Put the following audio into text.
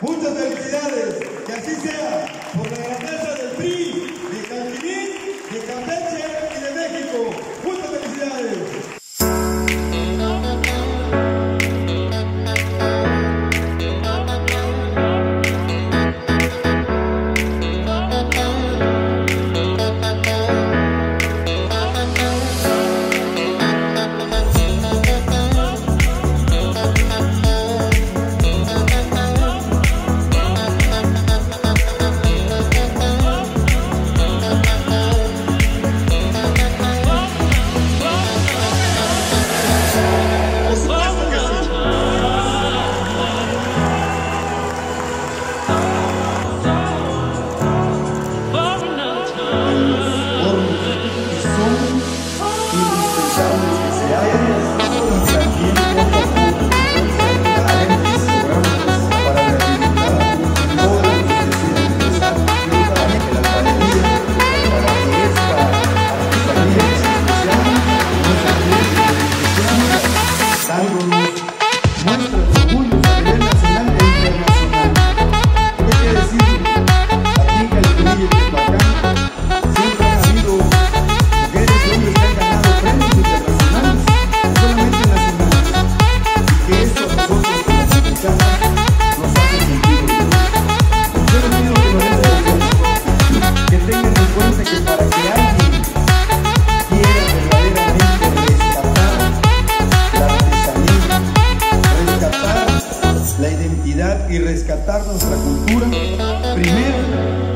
Muchas felicidades, que así sea. y rescatar nuestra cultura, primero